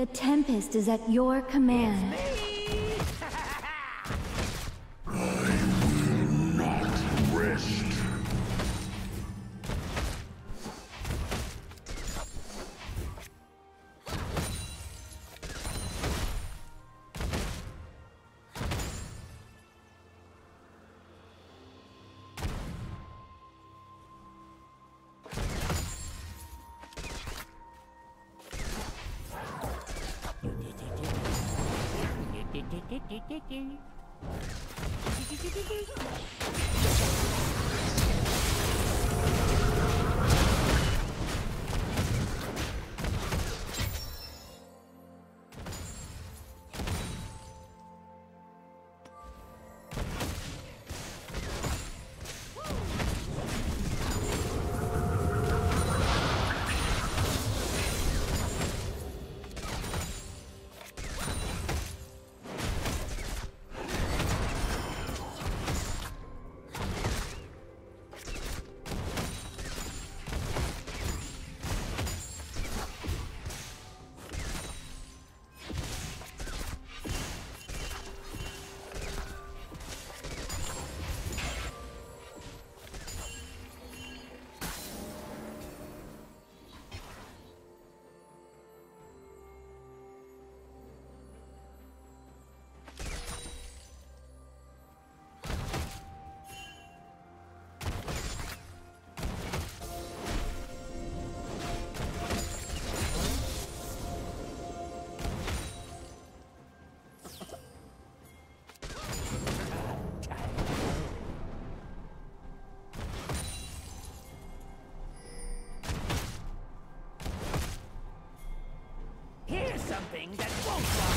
The Tempest is at your command. Ding. Something that won't walk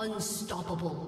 Unstoppable.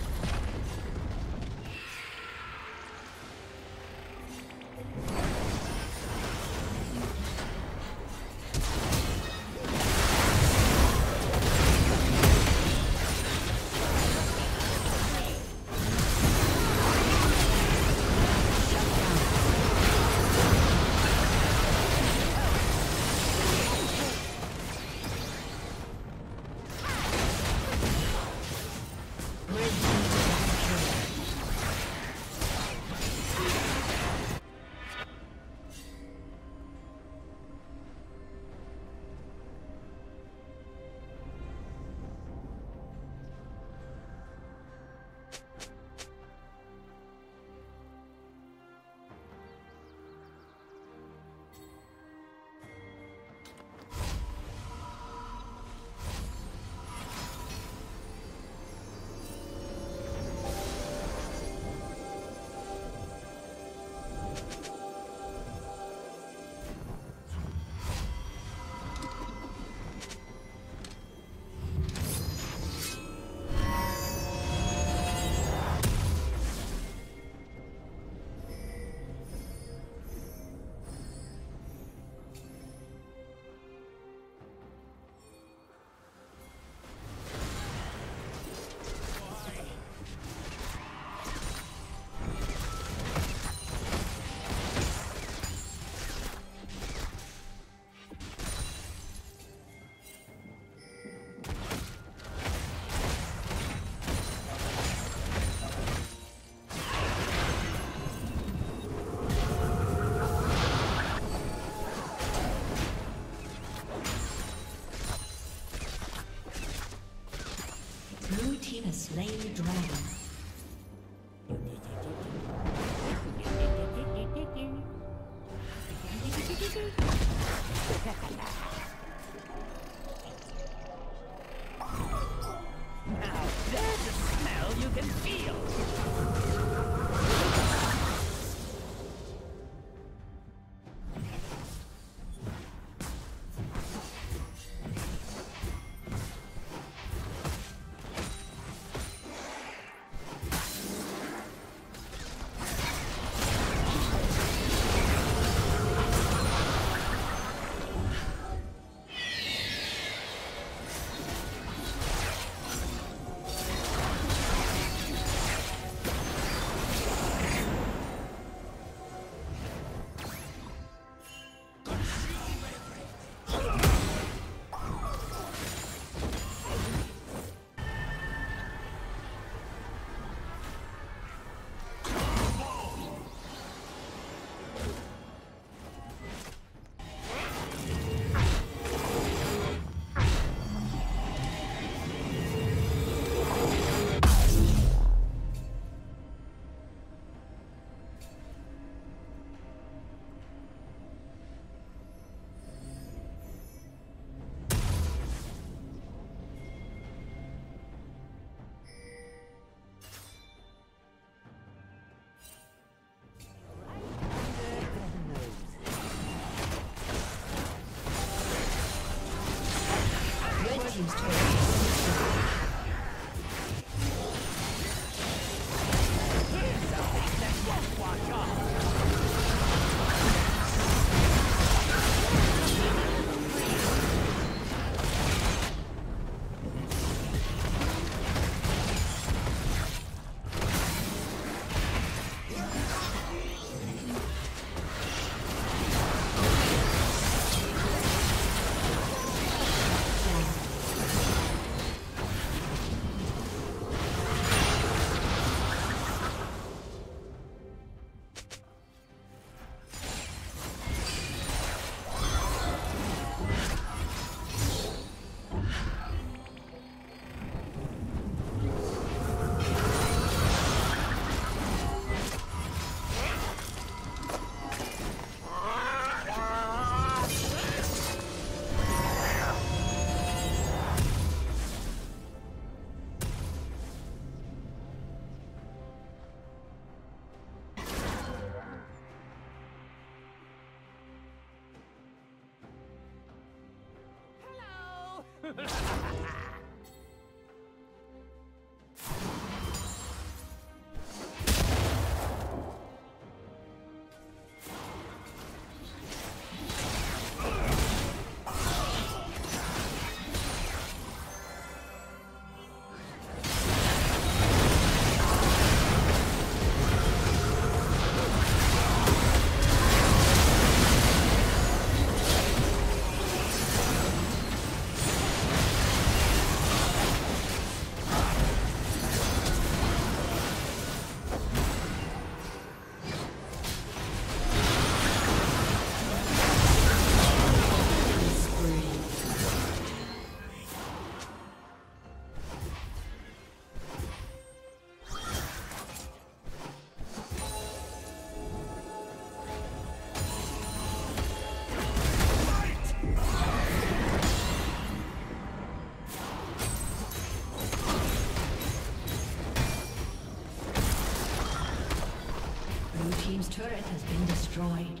Destroyed.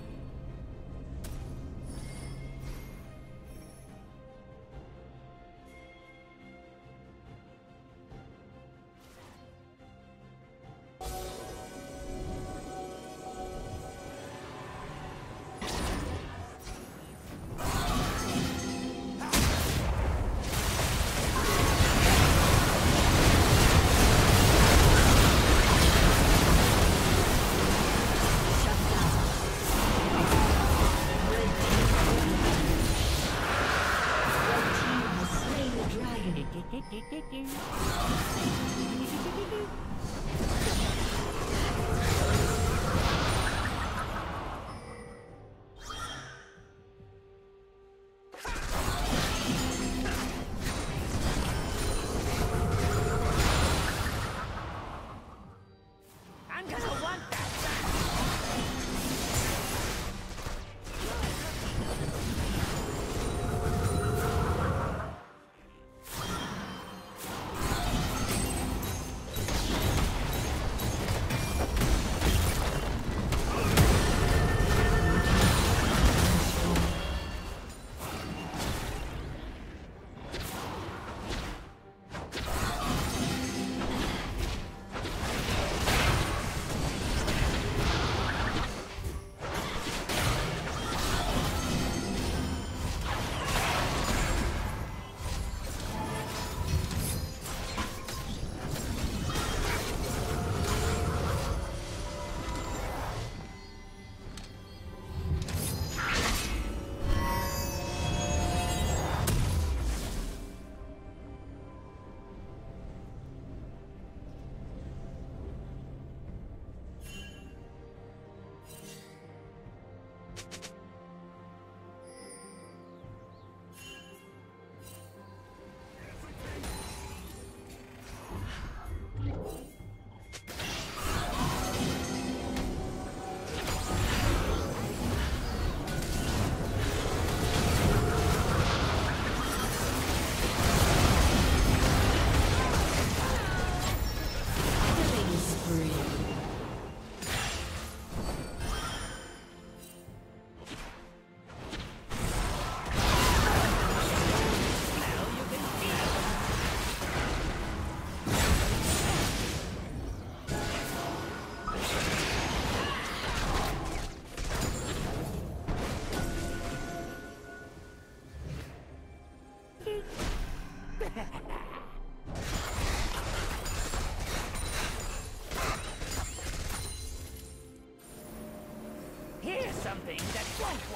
Something